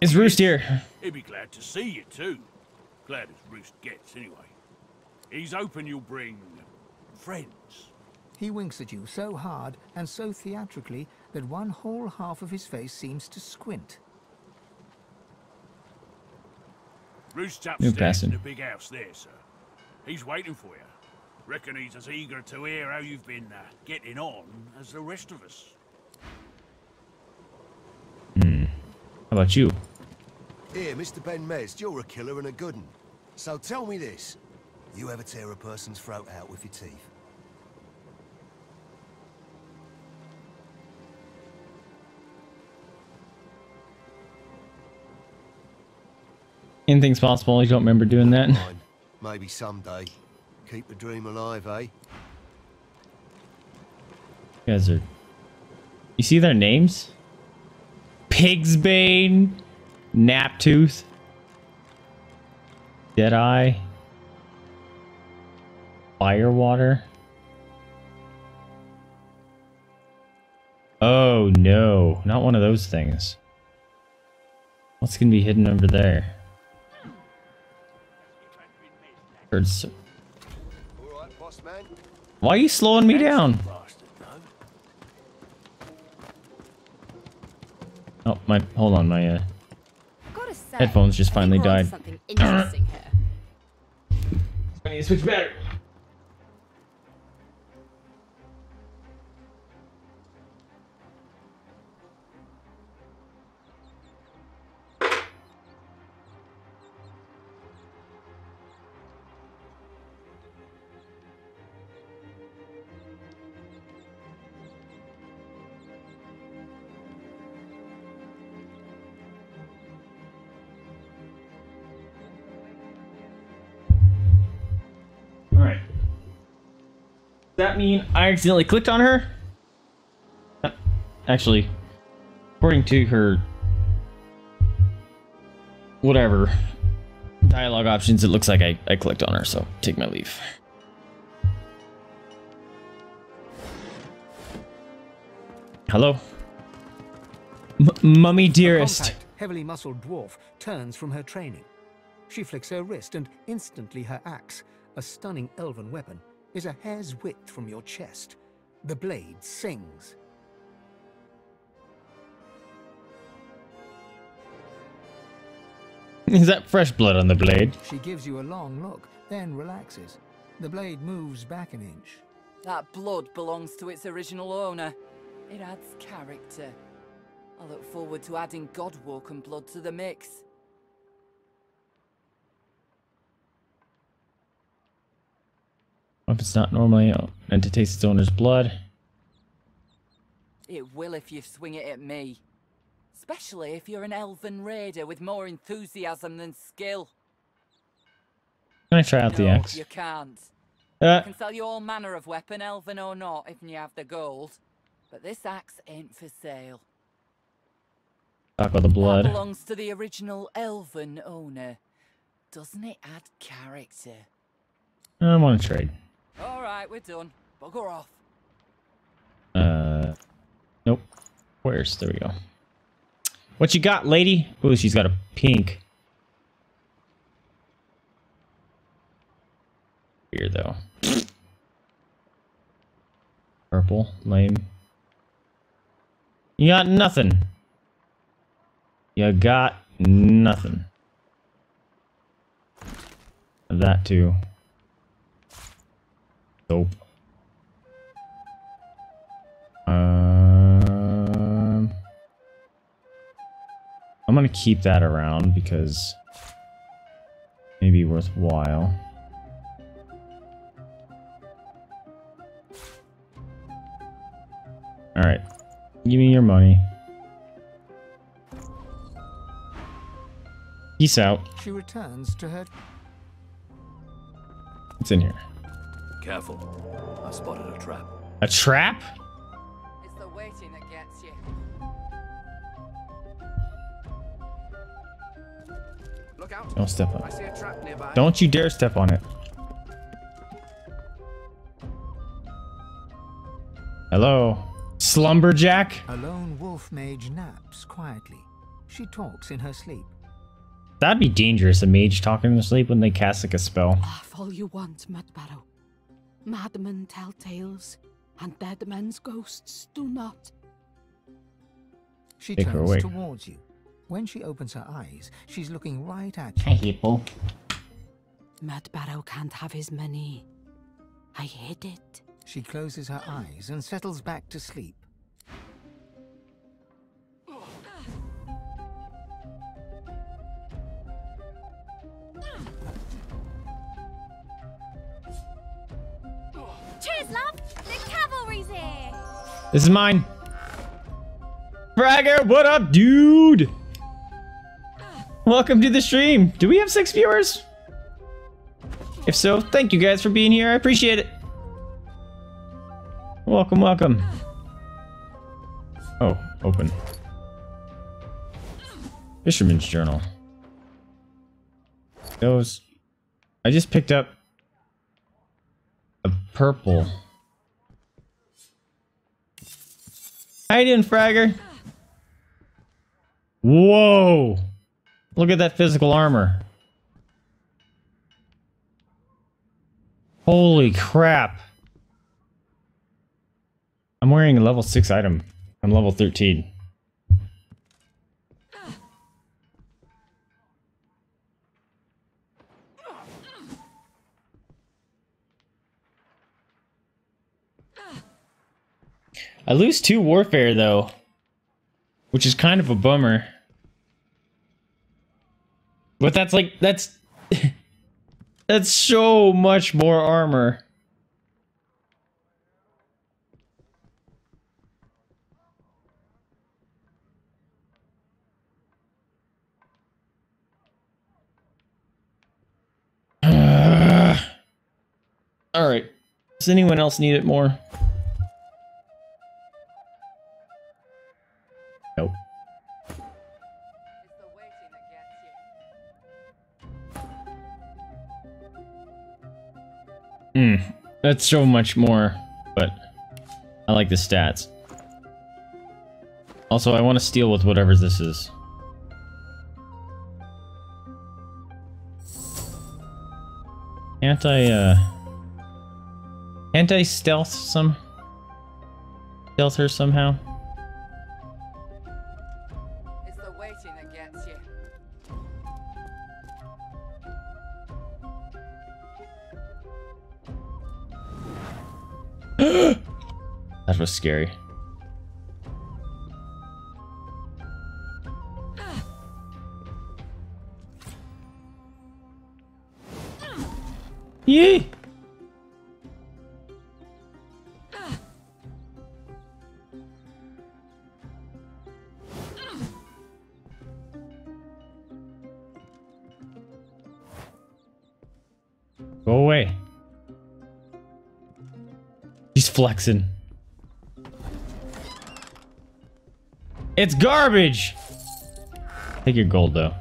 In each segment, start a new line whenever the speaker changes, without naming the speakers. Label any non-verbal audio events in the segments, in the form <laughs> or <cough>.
Is Roost here?
He'd be glad to see you too. Glad as Roost gets, anyway. He's hoping you'll bring friends.
He winks at you so hard and so theatrically that one whole half of his face seems to squint.
Roost's
New
upstairs in the big house there, sir. He's waiting for you. Reckon he's as eager to hear how you've been uh, getting on as the rest of us. Hmm.
How about you?
Here, Mr. Ben Mest, you're a killer and a good un. So tell me this. You ever tear a person's throat out with your teeth?
Anything's possible. You don't remember doing that?
Maybe someday. Keep the dream alive, eh?
You guys are. You see their names? Pigsbane, Naptooth, Deadeye, Firewater. Oh no, not one of those things. What's gonna be hidden over there? Heard s-
All right, boss man.
Why are you slowing me down? Oh my, hold on, my uh, Headphones just finally died.
Something interesting here.
I need to switch battery. That mean I accidentally clicked on her? Uh, Actually, according to her whatever dialogue options, it looks like I, I clicked on her, so take my leave. Hello? M- mummy
A
dearest.
compact, heavily muscled dwarf turns from her training. She flicks her wrist and instantly her axe, a stunning elven weapon, is a hair's width from your chest. The blade sings. <laughs>
Is that fresh blood on the blade?
She gives you a long look, then relaxes. The blade moves back an inch.
That blood belongs to its original owner. It adds character. I look forward to adding Godwoken blood to the mix.
If it's not normally meant to taste its owner's blood.
It will if you swing it at me. Especially if you're an elven raider with more enthusiasm than skill.
Can I try out the
no,
axe?
you can't.
Uh,
I can sell you all manner of weapon, elven or not, if you have the gold. But this axe ain't for sale.
talk about the
That
blood.
belongs to the original elven owner. Doesn't it add character?
I want to trade.
All right, we're done. Bugger off.
Uh, nope. Where's there we go. What you got, lady? Oh, she's got a pink. Weird though. Purple, lame. You got nothing. You got nothing. That too. Nope. Um, I'm gonna keep that around because maybe worthwhile. All right, give me your money. Peace out.
She returns to her.
It's in here.
Careful. I spotted a trap.
A trap?
It's the waiting that gets you.
Look out.
Don't step on
I
it.
see a trap nearby.
Don't you dare step on it. Hello? Slumberjack?
A lone wolf mage naps quietly. She talks in her sleep.
That'd be dangerous, a mage talking in their sleep when they cast like a spell.
Laugh all you want, Mudbarrow. Madmen tell tales, and dead men's ghosts do not.
She
Take
turns towards you. When she opens her eyes, she's looking right at you.
Hi,
you.
Hippo.
Mudbarrow can't have his money. I hid it.
She closes her eyes and settles back to sleep.
This is mine. Fragger, what up, dude? Welcome to the stream. Do we have six viewers? If so, thank you guys for being here. I appreciate it. Welcome, welcome. Oh, open. Fisherman's Journal. Those. I just picked up a purple. How you doing, Fragger? Whoa! Look at that physical armor. Holy crap. I'm wearing a level 6 item. I'm level 13. I lose two warfare though, which is kind of a bummer. But that's like that's <laughs> that's so much more armor. <sighs> All right. Does anyone else need it more? Hmm. That's so much more, but I like the stats. Also, I want to steal with whatever this is. Can't I, uh... Can't I stealth some... Stealth her somehow? Was scary. Yee! Go away. He's flexing. It's garbage! Take your gold, though.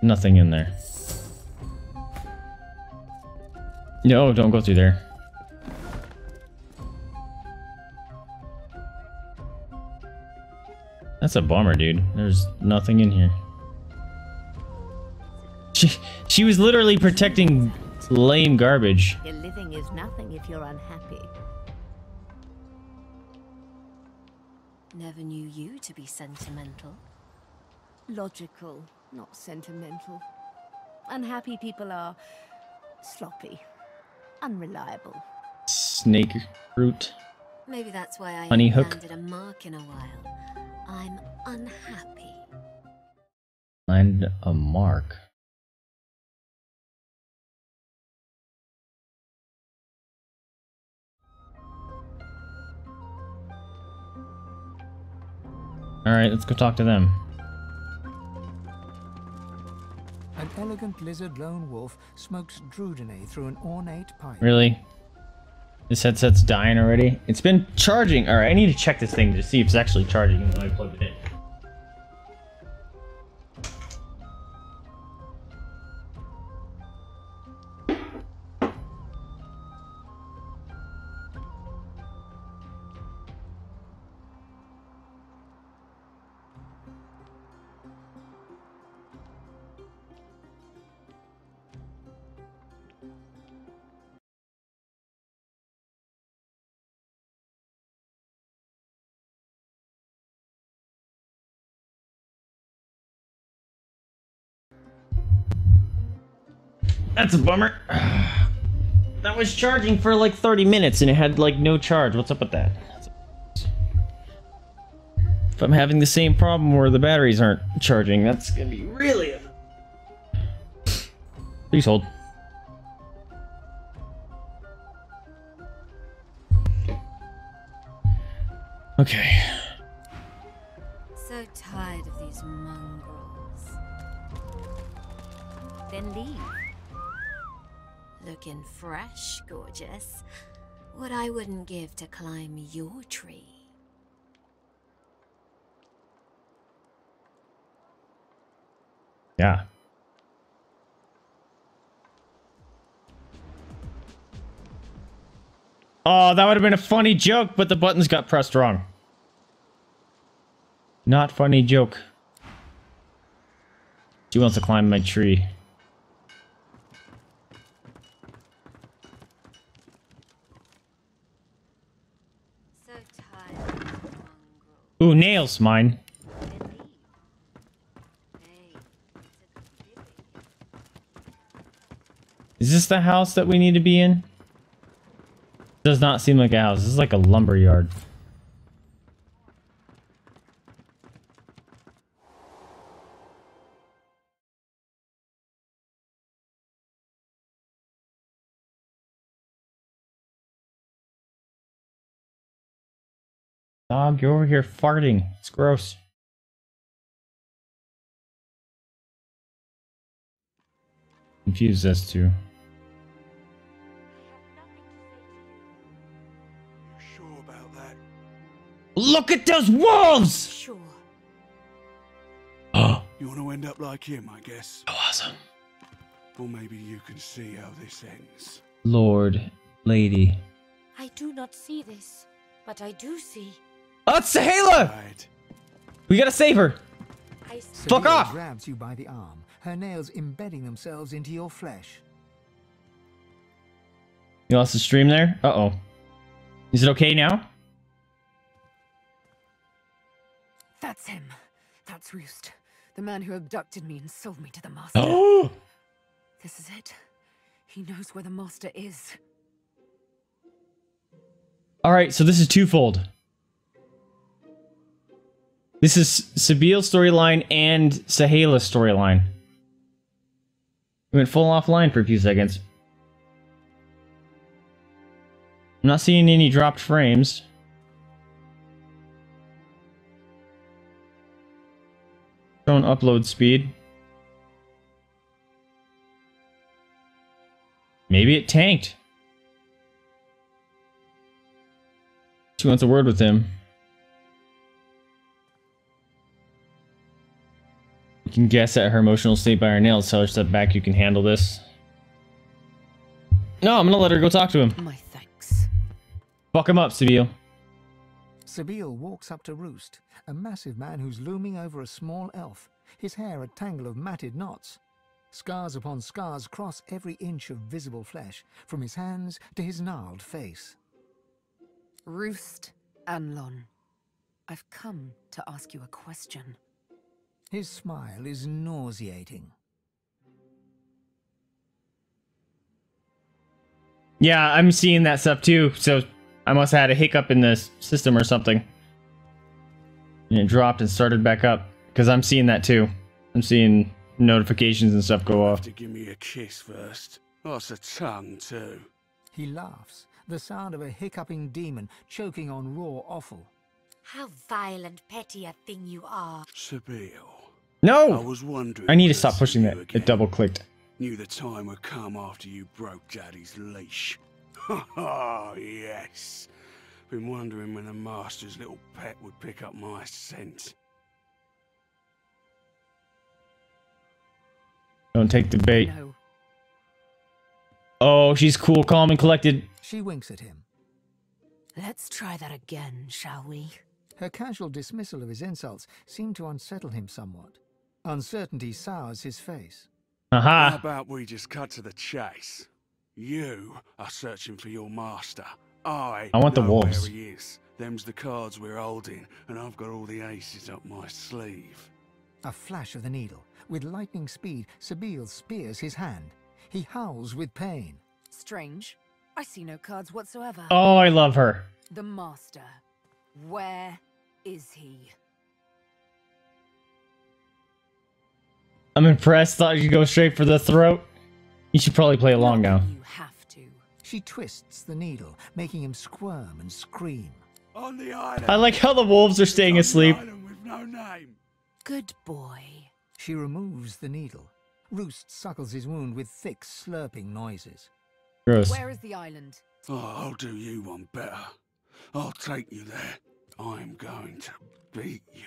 Nothing in there. No, oh, don't go through there. That's a bummer, dude. There's nothing in here. She, she was literally protecting lame garbage.
Your living is nothing if you're unhappy. Never knew you to be sentimental. Logical, not sentimental. Unhappy people are sloppy, unreliable.
Snake root.
Maybe that's why I
Honey hook.
landed a mark in a while. I'm unhappy.
Find a mark. Alright, let's go talk to them.
An elegant lizard lone wolf smokes Drudanae through an ornate pipe.
Really? This headset's dying already? It's been charging. Alright, I need to check this thing to see if it's actually charging when I plug it in. That's a bummer. <sighs> That was charging for like 30 minutes and it had like no charge. What's up with that? If I'm having the same problem where the batteries aren't charging, that's gonna be really. Please hold.
What I wouldn't give to climb your tree.
Yeah. Oh, that would have been a funny joke, but the buttons got pressed wrong. Not funny joke. She wants to climb my tree. Ooh, nails, mine. Is this the house that we need to be in? Does not seem like a house. This is like a lumber yard. Dog, you're over here farting. It's gross. Confused as to.
Sure?
Look at those wolves!
Sure.
Oh, <gasps>
You want to end up like him, I guess.
Oh, awesome.
Or maybe you can see how this ends.
Lord, lady.
I do not see this, but I do see.
Oh, it's Saheila!
Right.
We gotta save her.
I
Fuck
Sabina
off!
grabs you by the arm, her nails embedding themselves into your flesh.
You lost the stream there? Uh oh. Is it okay now?
That's him. That's Roost. The man who abducted me and sold me to the <gasps> Master.
Oh!
This is it. He knows where the Master is.
Alright, so this is twofold. This is Sebille's storyline and Saheila's storyline. We went full offline for a few seconds. I'm not seeing any dropped frames. Showing upload speed. Maybe it tanked. She wants a word with him. Can guess at her emotional state by her nails. Tell her step back. You can handle this. No, I'm gonna let her go talk to him.
My thanks.
Fuck him up, Sebille.
Sebille walks up to Roost, a massive man who's looming over a small elf, his hair a tangle of matted knots. Scars upon scars cross every inch of visible flesh, from his hands to his gnarled face.
Roost Anlon. I've come to ask you a question.
His smile is nauseating.
Yeah, I'm seeing that stuff too. So I must have had a hiccup in the system or something. And it dropped and started back up because I'm seeing that too. I'm seeing notifications and stuff go off.
To give me a kiss first. That's a tongue, too.
He laughs, the sound of a hiccuping demon choking on raw offal.
How vile and petty a thing you are.
Sebille. I
No,
was wondering.
I need to stop pushing that.
you
It double clicked.
Knew the time would come after you broke Daddy's leash. <laughs> Ha ha, yes. Been wondering when the master's little pet would pick up my scent.
Don't take the bait.
No.
Oh, she's cool, calm, and collected.
She winks at him.
Let's try that again, shall we?
Her casual dismissal of his insults seemed to unsettle him somewhat. Uncertainty sours his face.
Uh-huh.
How
about we just cut to the chase? You are searching for your master. I,
I want the wolves.
where he is. Them's the cards we're holding, and I've got all the aces up my sleeve.
A flash of the needle. With lightning speed, Sebille spears his hand. He howls with pain.
Strange. I see no cards whatsoever.
Oh, I love her.
The Master. Where is he?
I'm impressed. Thought you'd go straight for the throat. You should probably play along now.
You have to.
She twists the needle, making him squirm and scream.
On the island.
I like how the wolves are staying
On the
asleep.
island with no name.
Good boy.
She removes the needle. Roost suckles his wound with thick, slurping noises.
Gross.
Where is the island?
Oh, I'll do you one better. I'll take you there. I'm going to beat you.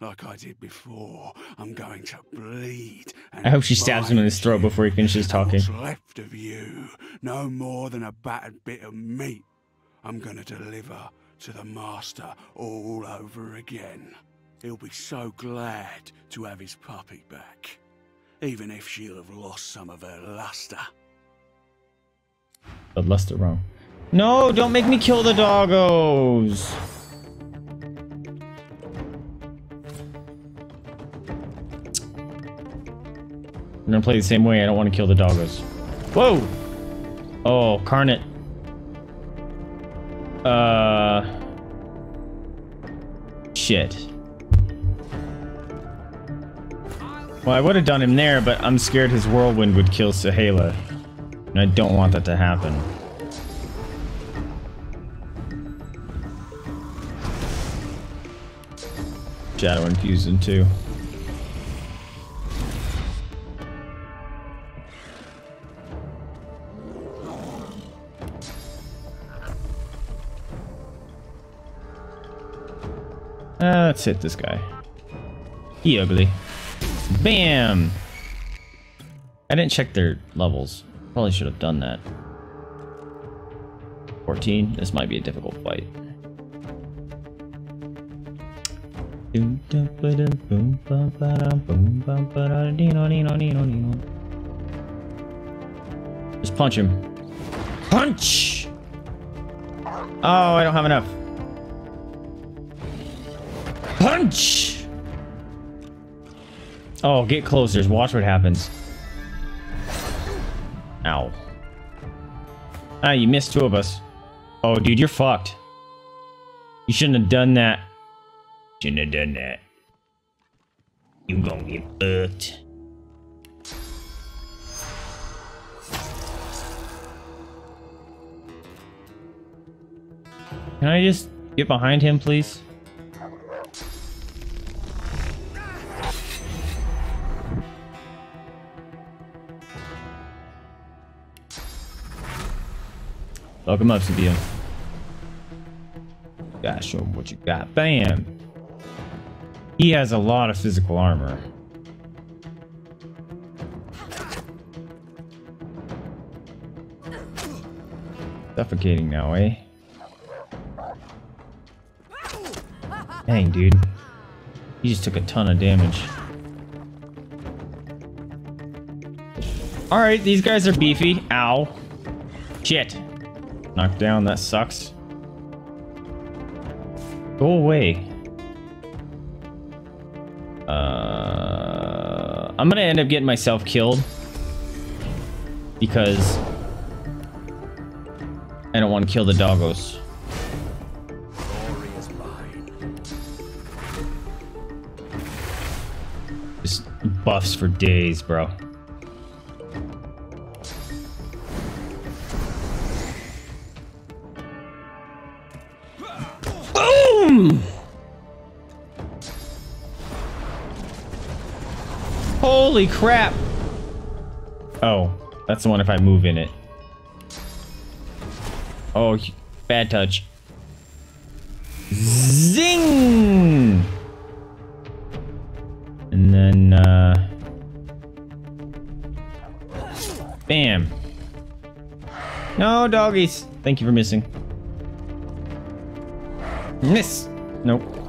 Like I did before. I'm going to bleed.
I hope she stabs him in his throat before he finishes talking.
What's left of you? No more than a battered bit of meat. I'm going to deliver to the master all over again. He'll be so glad to have his puppy back. Even if she'll have lost some of her luster.
The luster wrong. No, don't make me kill the doggos. I'm gonna play the same way. I don't want to kill the doggos. Whoa! Oh, Carnot. Uh. Shit. Well, I would have done him there, but I'm scared his whirlwind would kill Saheila. And I don't want that to happen. Shadow Infusion too. Let's hit this guy. He ugly. Bam! I didn't check their levels. Probably should have done that. 14. This might be a difficult fight. Just punch him. Punch! Oh, I don't have enough. Punch! Oh, get closer. Watch what happens. Ow. Ah, you missed two of us. Oh, dude, you're fucked. You shouldn't have done that. Shouldn't have done that. You gonna get fucked. Can I just get behind him, please? Fuck him up, Sebille. Gotta show him what you got. Bam! He has a lot of physical armor. Suffocating now, eh? Dang, dude. He just took a ton of damage. Alright, these guys are beefy. Ow. Shit. Knocked down, that sucks. Go away. Uh, I'm gonna end up getting myself killed. Because... I don't want to kill the doggos. Just buffs for days, bro. Holy crap! Oh, that's the one if I move in it. Oh, bad touch. Zing! And then, uh... Bam. No, doggies. Thank you for missing. Miss. Nope.